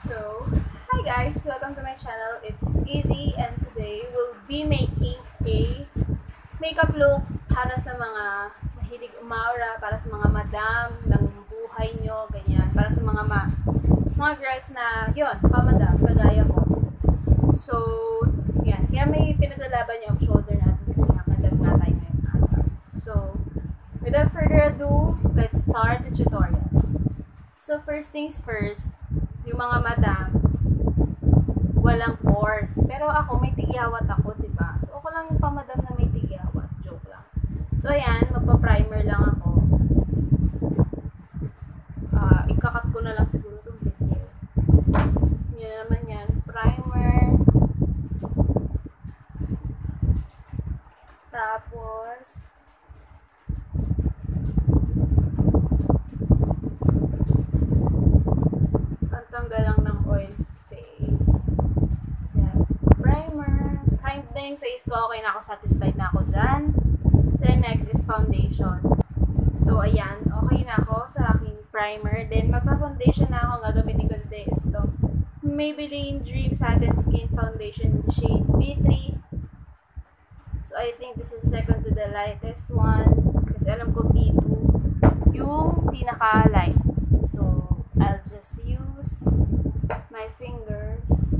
So, hi guys! Welcome to my channel. It's Easy and today we'll be making a makeup look para sa mga mahilig umaura, para sa mga madam ng buhay nyo, ganyan. Para sa mga ma mga girls na, yun, pamadam, kagaya ko. So, yan. Kaya may pinaglalaban yung off-shoulder natin kasi nga madam nga tayo ngayong araw. So, without further ado, let's start the tutorial. So, first things first, yung mga madam, walang pores. Pero ako, may tigyawat ako, di ba? So, ako lang yung pamadam na may tigyawat. Joke lang. So, ayan, magpa-primer lang ako. Ah, ikakat ko na lang siguro itong video. Yun naman yan. Primer. Tapos, pantanggal lang ng oil sa face. Yan. Primer. Primed face ko. Okay na ako. Satisfied na ako dyan. Then, next is foundation. So, ayan. Okay na ako sa aking primer. Then, magpa-foundation na ako. Gagamitin ko today is ito. Maybelline Dream Satin Skin Foundation shade B3. So, I think this is second to the lightest one. Kasi alam ko B2 yung pinaka-light. So, I'll just use my fingers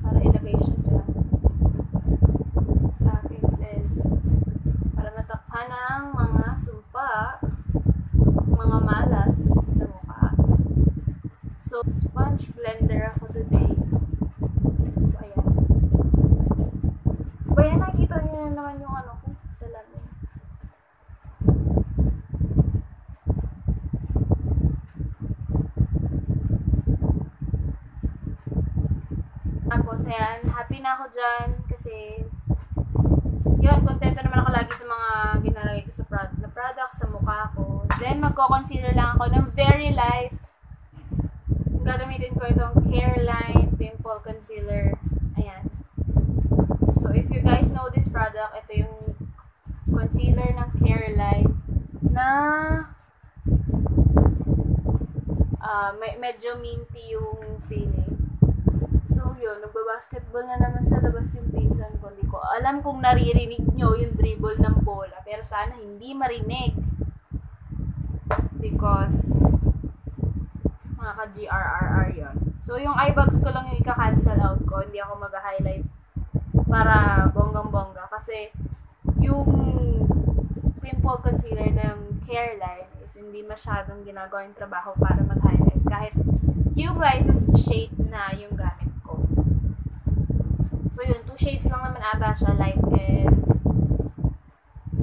para ilagay siya dyan. Sa aking face. Para matakpan ng mga sumpa, mga malas sa mukha. So, sponge blender ako today. So, ayan. Bayan, nakikita niyo na naman yung ano ko sa lamin. Tapos, ayan, happy na ako dyan kasi yun, kontento naman ako lagi sa mga ginalagay ko sa product, na product sa mukha ko. Then, magko-concealer lang ako ng very light. Gagamitin ko itong Careline Pimple Concealer. Ayan. So, if you guys know this product, ito yung concealer ng Careline na ah me- medyo minty yung feeling. So, yun, nagbabasketball na naman sa labas yung pinsan ko. Hindi ko alam kung naririnig nyo yung dribble ng bola. Pero sana hindi marinig. Because, mga ka-GRRR yun. So, yung bags ko lang yung ika-cancel out ko. Hindi ako mag-highlight para bonggang-bongga. Kasi, yung pimple concealer ng Careline is hindi masyadong ginagawa yung trabaho para mag-highlight. Kahit yung lightest shade na yung gamit ko. So yun, two shades lang naman ata siya, light and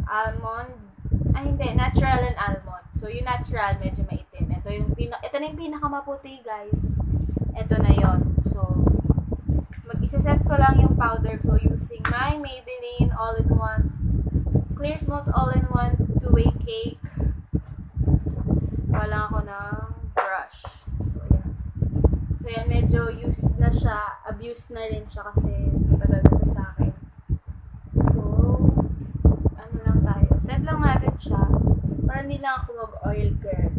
almond. Ay hindi, natural and almond. So yung natural, medyo maitim. Ito yung pina ito na yung pinakamaputi, guys. Ito na yon So, mag-isa-set ko lang yung powder ko using my Maybelline All-in-One Clear Smooth All-in-One Two-Way Cake. Wala ako ng brush. So, ayan. So, yan, medyo used na siya. Abused na rin siya kasi matagal na sa akin. So, ano lang tayo. Set lang natin. Para hindi lang ako mag-oil girl.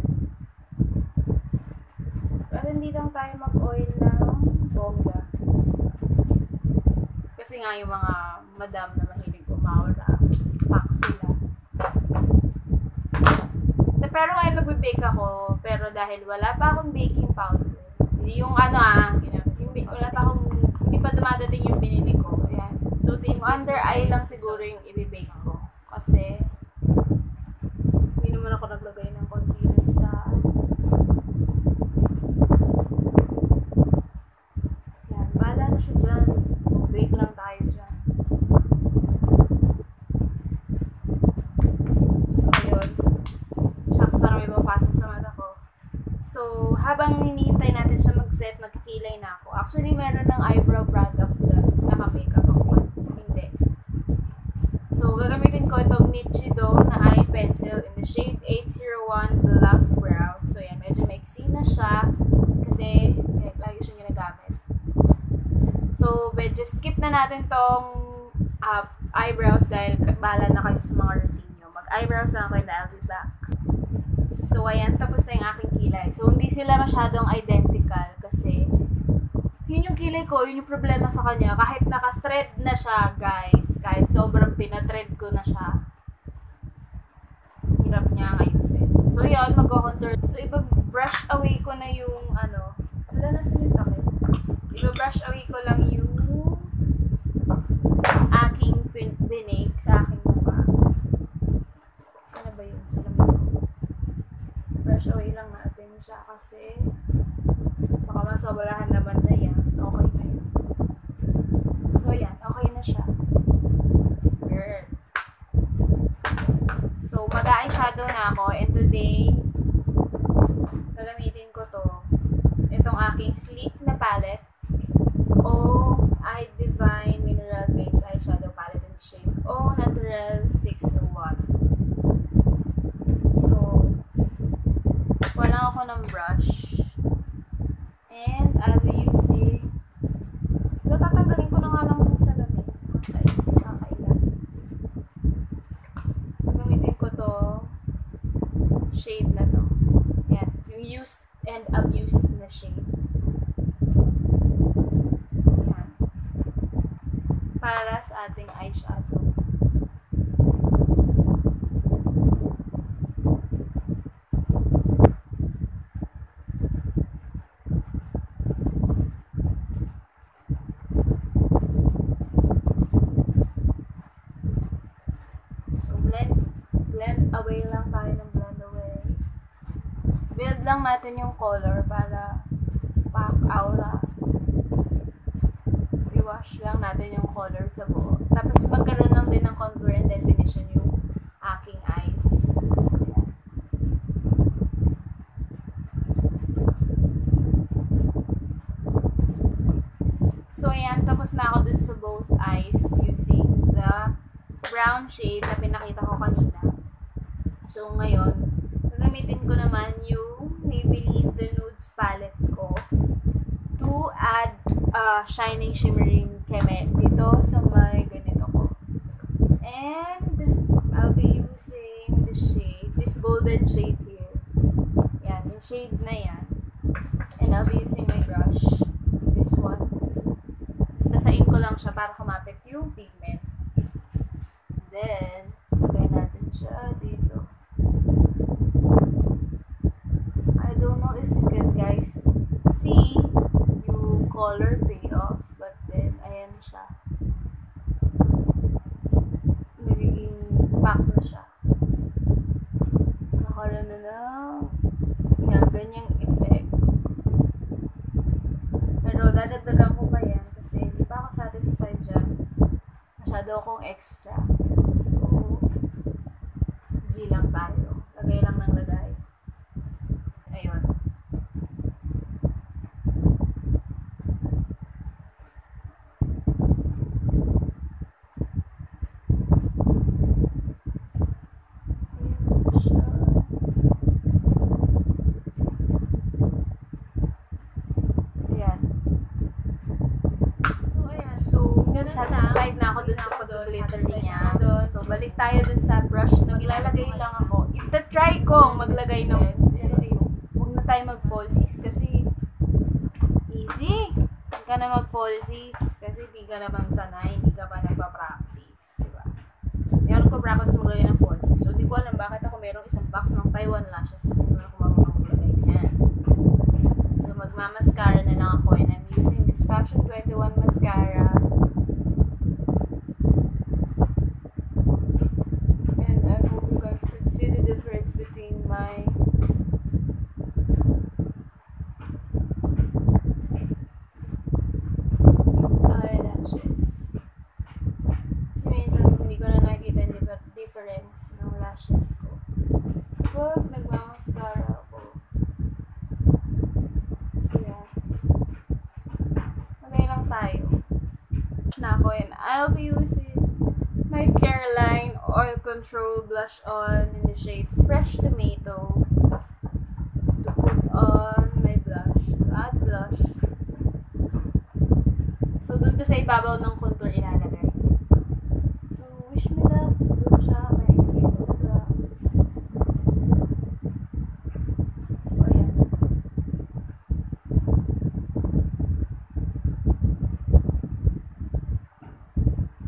Para hindi lang tayo mag-oil ng bongga. Kasi nga yung mga madam na mahilig umawala, pack sila. Pero ngayon magbe-bake ako, pero dahil wala pa akong baking powder, yung ano ah, yung, wala pa akong, hindi pa dumadating yung binili ko. Ayan. So, yung under eye lang siguro yung i-bake ko. Kasi, naman ako naglagay ng concealer sa Yan, bahala na siya dyan. Bake lang tayo dyan. So, ayun. Shucks, parang may papasok sa mata ko. So, habang hinihintay natin siya mag-set, magkikilay na ako. Actually, meron ng eyebrow products dyan. Tapos naka-makeup ako. Hindi. So, gagamitin ko itong Nichido na eye pencil in the shade 801 Black Brown. So, yan. Medyo maiksi na siya. Kasi, eh, lagi siyang ginagamit. So, medyo skip na natin tong uh, eyebrows dahil bahala na kayo sa mga routine nyo. Mag-eyebrows na kayo na I'll be back. So, ayan, tapos na yung aking kilay. So, hindi sila masyadong identical kasi kilay ko, yun yung problema sa kanya. Kahit naka-thread na siya, guys. Kahit sobrang pina-thread ko na siya. Hirap niya ayusin. So, yun, mag-contour. So, iba brush away ko na yung, ano, wala na sa yung takip. Iba brush away ko lang yung aking pin- binake sa aking mukha. Saan na ba yun? Sa lamig ko. Brush away lang natin siya kasi baka masobrahan naman na yan. Okay na yun. So, yan. Okay na siya. Girl. So, mag-eyeshadow na ako. And today, gagamitin ko to. Itong aking sleek na palette. O I Divine Mineral Base Eyeshadow Palette in the shade O Natural 601. So, wala ako ng brush. And I'll be using Wala, tatanggalin ko na nga lang yung salamin. Okay, nakakailan. Gamitin ko to shade na to. Yan. Yung used and abused na shade. Yan. Para sa ating eyeshadow. So, blend, blend away lang tayo ng blend away. Build lang natin yung color para pack aura. I-wash lang natin yung color sa buo. Tapos magkaroon lang din ng contour and definition yung aking eyes. So. So, ayan. Tapos na ako dun sa both eyes using the brown shade na pinakita ko kanina. So, ngayon, gagamitin ko naman yung Maybelline The Nudes palette ko to add uh, shining shimmering keme dito sa may ganito ko. And, I'll be using the shade, this golden shade here. Yan, yung shade na yan. And I'll be using my brush, this one. Basahin ko lang siya para kumapit yung pigment. Then, lagay natin siya dito. I don't know if you can guys see yung color payoff, but then, ayan siya. Nagiging pack na siya. Kakaroon na na yan, ganyang effect. Pero dadagdagan ko pa yan kasi hindi pa ako satisfied dyan. Masyado akong extra. So, G lang tayo. Lagay lang ng lagay. Ayun. Ayun siya. Ayan. So, ayan. So, Ganun satisfied na ako dun sa pag-glitter niya. So, balik tayo dun sa brush na maglalagay lang ako. Ita-try ko maglagay ng, ayun, huwag na tayo mag-falsies kasi easy. Huwag ka na mag-falsies kasi di ka naman sanay, hindi ka pa nagpa-practice. Diba? Meron ko practice maglagay ng falsies. So, di ko alam bakit ako merong isang box ng Taiwan lashes. Hindi naman ako marunong maglagay niyan. So, magmamascara na lang ako and I'm using this Fashion 21 mascara. And I hope you guys could see the difference between my eyelashes. Kasi minsan hindi ko na difference ng lashes ko. Pag nagmamascara ako, So, yan. Magay lang tayo. Na ako and I'll be using Oil Control Blush On in the shade Fresh Tomato to put on my blush. To add blush. So, doon ko sa ibabaw ng contour ilalagay. So, wish me luck. Doon siya. May. So, ayan.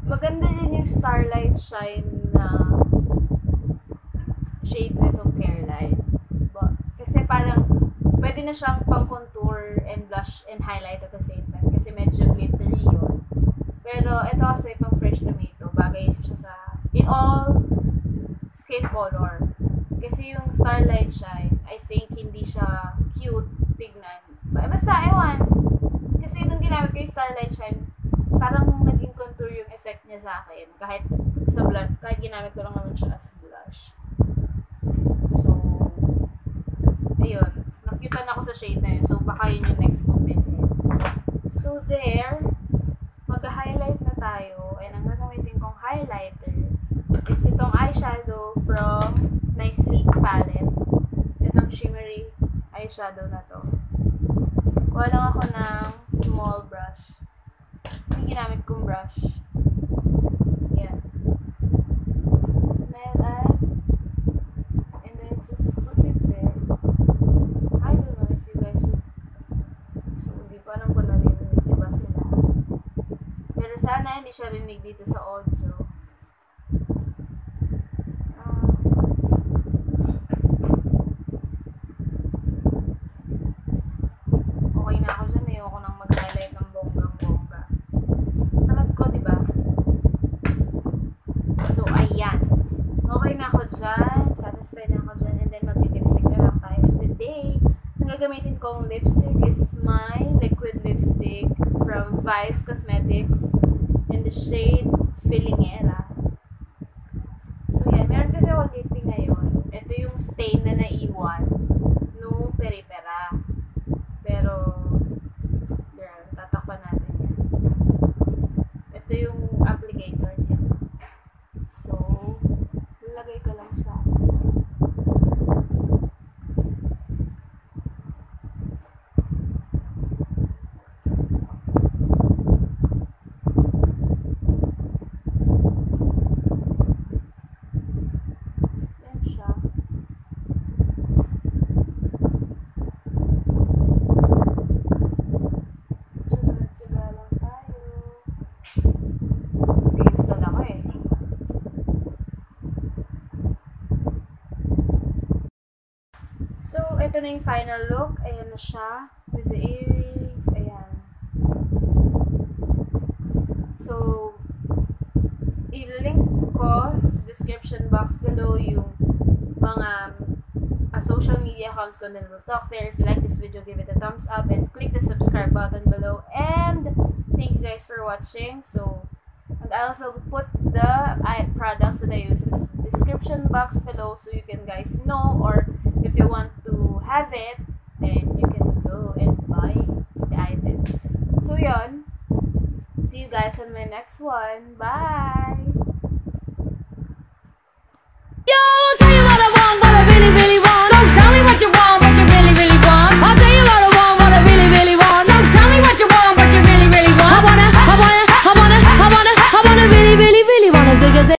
maganda rin yung Starlight Shine na shade nitong Careline. But, kasi parang, pwede na siyang pang contour and blush and highlight at the same time. Kasi medyo glittery yun. Pero, ito kasi pang fresh tomato. Bagay siya sa, in all skin color. Kasi yung Starlight Shine, I think hindi siya cute tignan. Basta, ewan. Kasi nung ginamit ko yung Starlight Shine, parang naging contour yung effect niya sa akin. Kahit sa blush, kahit ginamit ko lang naman siya as blush. So, ayun. Nakyutan ako sa shade na yun. So, baka yun yung next kong bilhin. So, there. Mag-highlight na tayo. And ang gagamitin kong highlighter is itong eyeshadow from Nice Sleek Palette. Itong shimmery eyeshadow na to. Kuha lang ako ng small brush. Yung ginamit kong brush. Yan. And then, I, and then just put it there. I don't know if you guys would, so hindi ko alam kung narinig niyo ba sila. Pero sana hindi siya rinig dito sa audio. Ah. okay na ako dyan. Ayoko nang mag-highlight ng bonggang-bongga. Tamad ko, di ba? So, ayan. Okay na ako dyan. Satisfied ako dyan. And then, mag-lipstick na lang tayo. And today, ang gagamitin kong lipstick is my liquid lipstick from Vice Cosmetics in the shade Filingera. So, yan. Meron kasi ako lippy ngayon. Ito yung stain na naiwan no peripera. Ito na yung final look. Ayan na siya. With the earrings. Ayan. So, i-link ko sa description box below yung mga uh, social media accounts ko then we'll talk there. If you like this video, give it a thumbs up and click the subscribe button below. And thank you guys for watching. So, and I also put the products that I use in the description box below so you can guys know or if you want to have it, then you can go and buy the items. So, yon. See you guys on my next one. Bye!